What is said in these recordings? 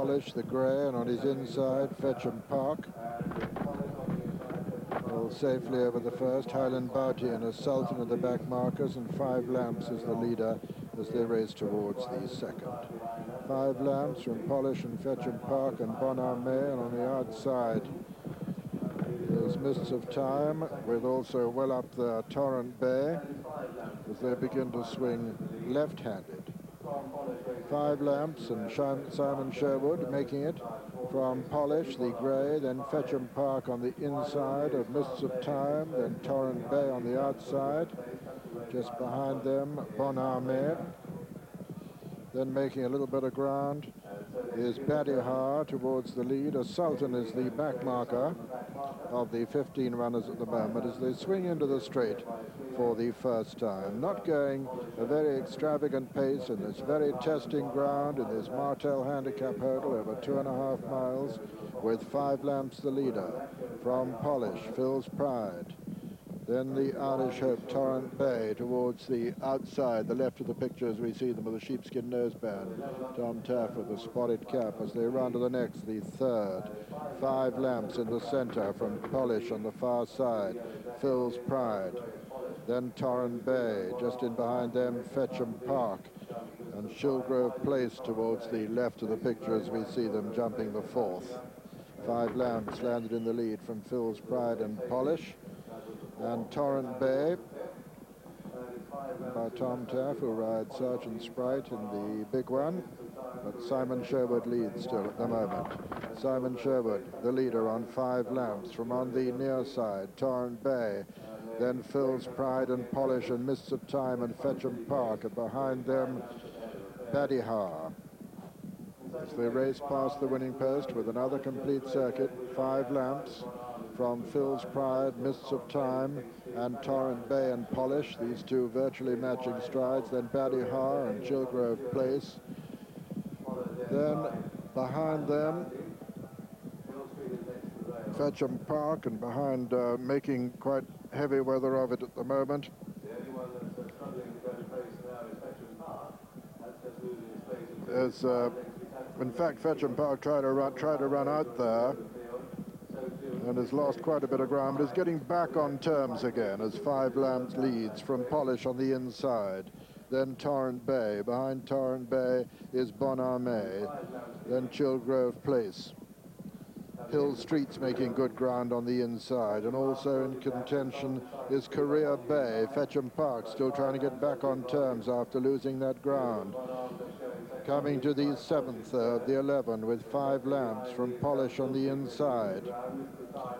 Polish, the grey, and on his inside, Fetcham Park. All safely over the first, Highland Bounty and a Sultan at the back markers, and Five Lamps as the leader as they race towards the second. Five Lamps from Polish and Fetcham Park and Bon Ami, and on the outside, there's Mists of Time, with also well up there Torrent Bay, as they begin to swing left-handed. Five Lamps and Simon Sherwood making it from Polish, the grey, then Fetcham Park on the inside of Mists of Time, then Torrent Bay on the outside. Just behind them, Bon Ami. Then making a little bit of ground is Badihar towards the lead. A Sultan is the back marker of the 15 runners at the moment as they swing into the straight for the first time. Not going a very extravagant pace in this very testing ground in this Martell handicap hurdle over two and a half miles with Five Lamps the leader from Polish, Phil's Pride. Then the Irish Hope Torrent Bay towards the outside, the left of the picture as we see them with a sheepskin noseband. Tom Taaffe with a spotted cap as they run to the next, the third. Five lamps in the center from Polish on the far side. Phil's Pride. Then Torrent Bay, just in behind them, Fetcham Park and Chilgrove Place towards the left of the picture as we see them jumping the fourth. Five lamps landed in the lead from Phil's Pride and Polish and Torrent Bay by Tom Taaffe, who rides Sergeant Sprite in the big one. But Simon Sherwood leads still at the moment. Simon Sherwood, the leader on five lamps from on the near side, Torrent Bay. Then Phil's Pride and Polish and Mists of Time and Fetcham Park. And behind them, Badihar. As they race past the winning post with another complete circuit, five lamps, from Phil's Pride, Mists of Time, and Torrent Bay and Polish, these two virtually matching strides, then Badihar and Chilgrove Place. Then behind them, Fetcham Park, and behind uh, making quite heavy weather of it at the moment. As, uh, in fact, Fetcham Park tried to run, tried to run out there and has lost quite a bit of ground, but is getting back on terms again as Five Lamps leads from Polish on the inside. Then Torrent Bay. Behind Torrent Bay is Bon Ami. Then Chilgrove Place. Hill Street's making good ground on the inside, and also in contention is Korea Bay. Fetcham Park still trying to get back on terms after losing that ground. Coming to the seventh of uh, the 11 with five lamps from Polish on the inside.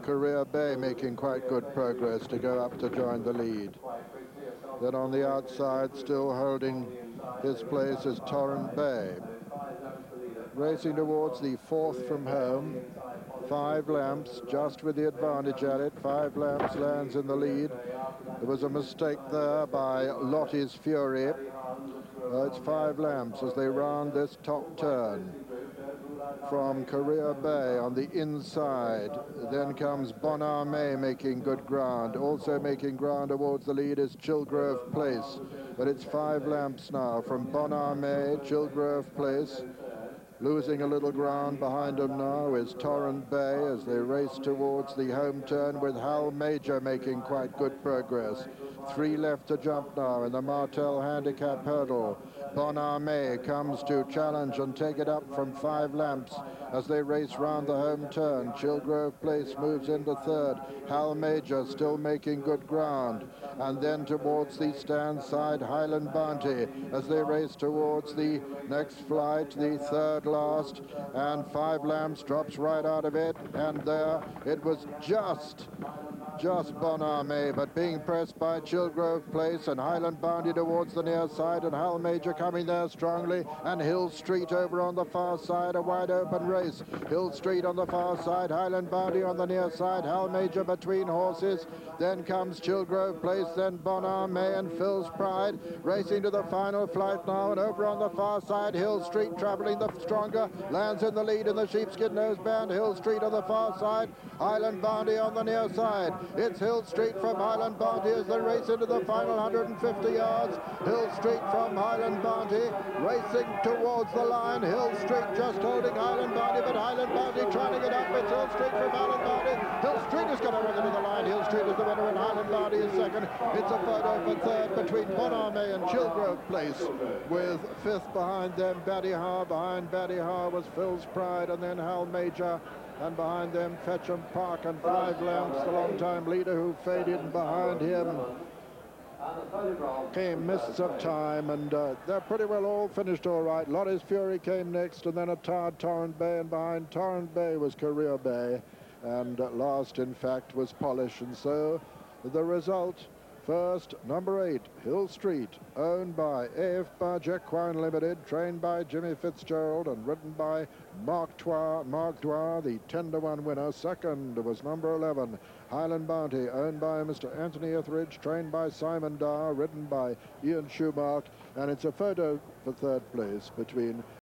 Korea Bay making quite good progress to go up to join the lead. Then on the outside, still holding his place is Torrent Bay. Racing towards the fourth from home. Five lamps, just with the advantage at it. Five lamps lands in the lead. There was a mistake there by Lottie's Fury. It's five lamps as they round this top turn from Korea Bay on the inside. Then comes Bon Ami making good ground. Also making ground towards the lead is Chilgrove Place. But it's five lamps now from Bon Ami, Chilgrove Place. Losing a little ground behind them now is Torrent Bay as they race towards the home turn with Hal Major making quite good progress. Three left to jump now in the Martell Handicap Hurdle. Bon Ami comes to challenge and take it up from five lamps as they race round the home turn. Chilgrove Place moves into third. Hal Major still making good ground. And then towards the stand side, Highland Bounty as they race towards the next flight, the third last. And five lamps drops right out of it. And there it was just just Bon Ami, but being pressed by Chilgrove Place and Highland Bounty towards the near side and Hal Major coming there strongly and Hill Street over on the far side, a wide open race. Hill Street on the far side, Highland Bounty on the near side, Hal Major between horses. Then comes Chilgrove Place, then Bon Ami and Phil's Pride racing to the final flight now and over on the far side, Hill Street traveling the stronger. Lands in the lead in the sheepskin nose band. Hill Street on the far side. Highland Bounty on the near side. It's Hill Street from Highland Bounty as the race into the final 150 yards. Hill Street from Highland Bounty racing towards the line. Hill Street just holding Highland Bounty, but Highland Bounty trying to get up. It's Hill Street from Highland Bounty. Hill Street is going to run into the line. Hill Street is the winner and Highland Bounty is second. It's a photo for third between Bon Ami and Chilgrove Place with fifth behind them. Badihar. Behind Badihar was Phil's Pride and then Hal Major. And behind them, Fetcham Park and Five Lamps, the long-time leader who faded. And behind him came Mists of Time. And uh, they're pretty well all finished all right. Lottie's Fury came next, and then a tired Torrent Bay. And behind Torrent Bay was Career Bay. And last, in fact, was Polish. And so the result First, number eight, Hill Street, owned by AF Budge Equine Limited, trained by Jimmy Fitzgerald and ridden by Mark Dwyer, Mark Dwyer, the 10 to 1 winner. Second was number 11, Highland Bounty, owned by Mr. Anthony Etheridge, trained by Simon Dar, ridden by Ian Shoemark. And it's a photo for third place between